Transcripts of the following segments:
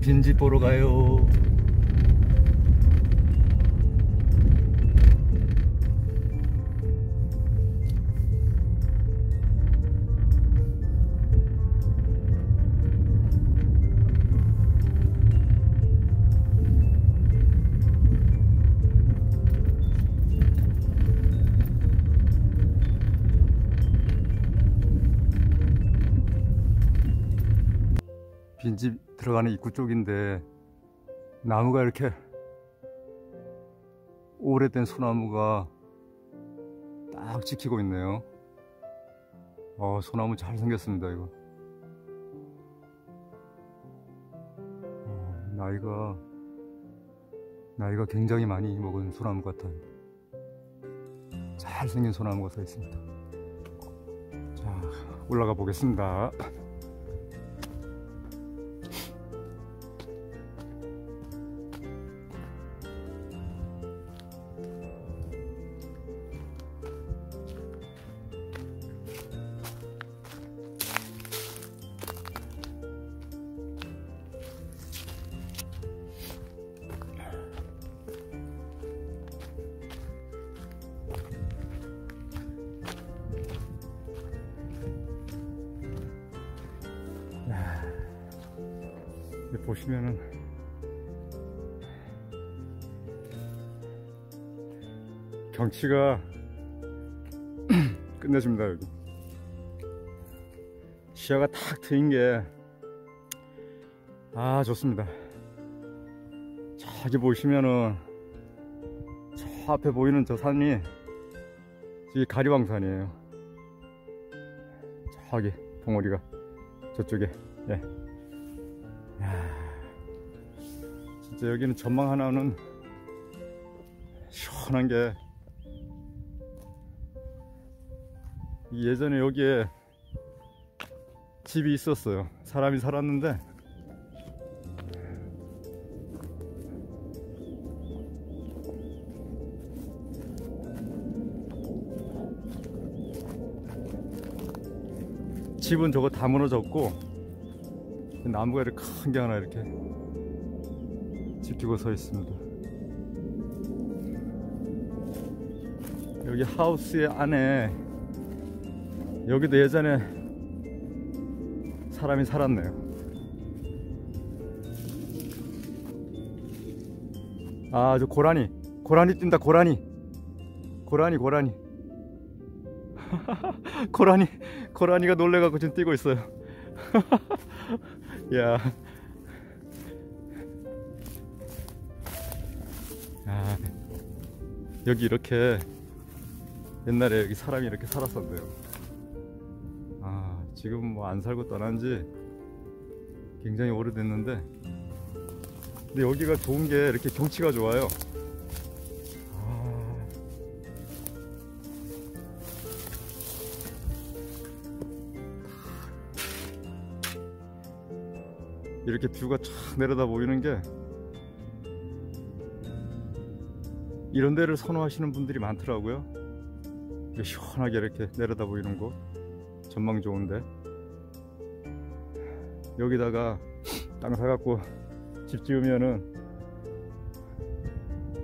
빈집 보러 가요. 빈집 들어가는 입구 쪽인데 나무가 이렇게 오래된 소나무가 딱 지키고 있네요. 어, 소나무 잘 생겼습니다, 이거. 어, 나이가, 나이가 굉장히 많이 먹은 소나무 같아요. 잘 생긴 소나무가 서 있습니다. 자, 올라가 보겠습니다. 보시면은 경치가 끝내줍니다 여기. 시야가 탁 트인 게 아 좋습니다. 저기 보시면은 저 앞에 보이는 저 산이 이 가리왕산이에요. 저기 봉우리가 저쪽에 예. 진짜 여기는 전망 하나는 시원한 게 예전에 여기에 집이 있었어요. 사람이 살았는데 집은 저거 다 무너졌고 나무가 이렇게 큰 게 하나 이렇게 지키고 서 있습니다. 여기 하우스의 안에 여기도 예전에 사람이 살았네요. 아, 저 고라니. 고라니 뛴다, 고라니. 고라니, 고라니. 고라니, 고라니가 놀래갖고 지금 뛰고 있어요. 야. 아, 여기 이렇게 옛날에 여기 사람이 이렇게 살았었네요. 아, 지금 뭐 안 살고 떠난 지 굉장히 오래됐는데, 근데 여기가 좋은 게 이렇게 경치가 좋아요. 아. 이렇게 뷰가 쫙 내려다 보이는 게 이런 데를 선호하시는 분들이 많더라고요. 시원하게 이렇게 내려다 보이는 곳, 전망 좋은데 여기다가 땅 사갖고 집 지으면은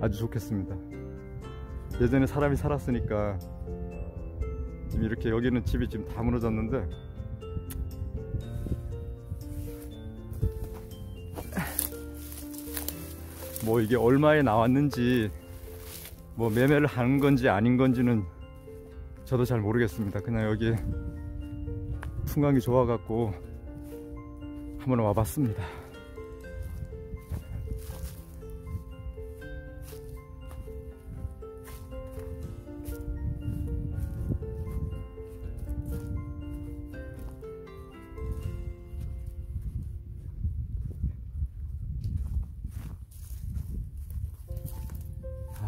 아주 좋겠습니다. 예전에 사람이 살았으니까 지금 이렇게 여기는 집이 지금 다 무너졌는데 뭐 이게 얼마에 나왔는지 뭐 매매를 하는 건지 아닌 건지는 저도 잘 모르겠습니다. 그냥 여기 풍광이 좋아갖고 한번 와봤습니다.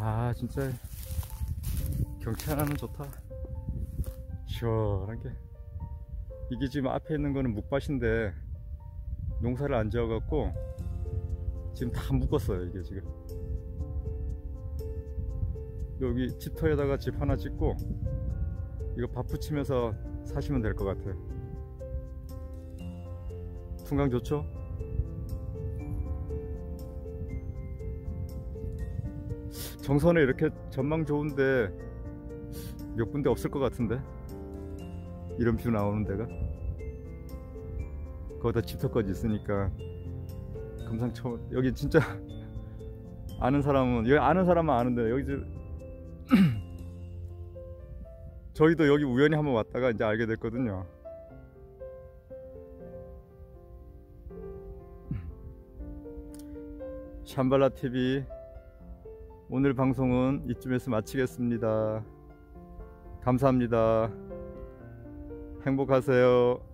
아 진짜. 하나는 좋다. 시원하게. 이게 지금 앞에 있는 거는 묵밭인데 농사를 안 지어 갖고 지금 다 묶었어요 이게 지금. 여기 집터에다가 집 하나 짓고 이거 밥 붙이면서 사시면 될 것 같아요. 풍광 좋죠? 정선에 이렇게 전망 좋은데 몇 군데 없을 것 같은데? 이런 view 나오는 데가? 거기다 집터까지 있으니까 금상첨 여기 진짜 아는 사람은 여기 아는 사람은 아는데 여기 저 저희도 여기 우연히 한번 왔다가 이제 알게 됐거든요. 샴발라 TV 오늘 방송은 이쯤에서 마치겠습니다. 감사합니다. 행복하세요.